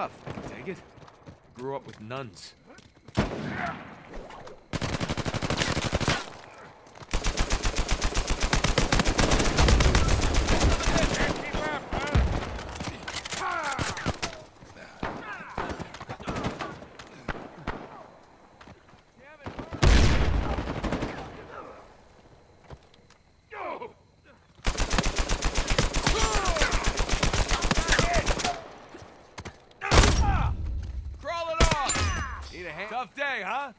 tough. I take it. Grew up with nuns. Tough day, huh?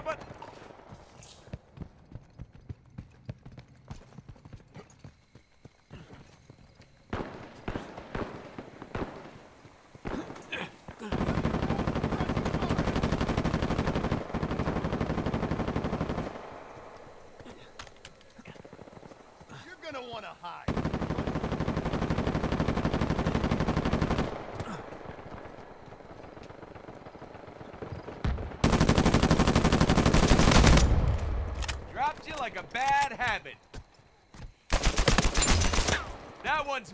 Robert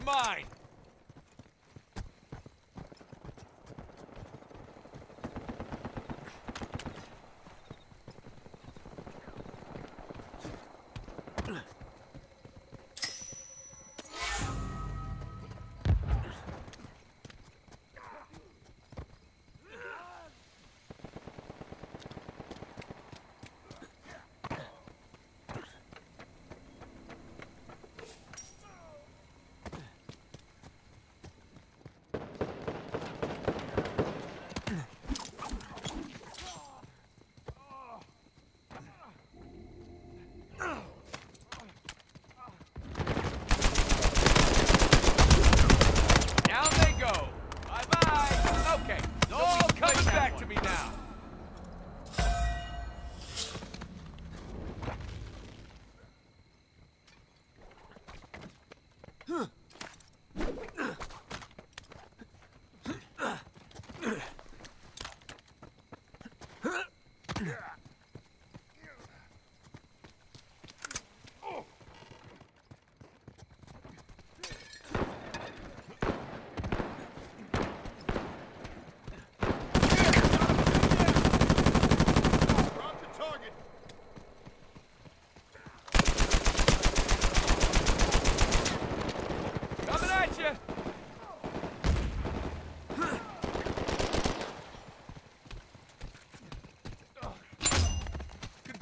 mine!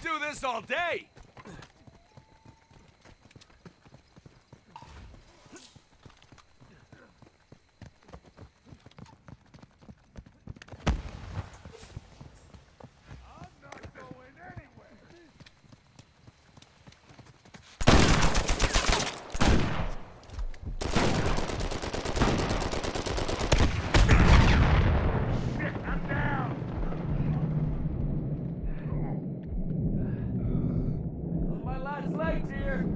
do this all day! here.